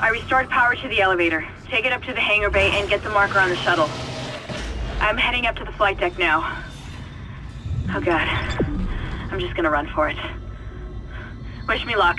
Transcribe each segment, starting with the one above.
I restored power to the elevator. Take it up to the hangar bay and get the marker on the shuttle. I'm heading up to the flight deck now. Oh god. I'm just gonna run for it. Wish me luck.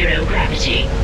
Zero gravity.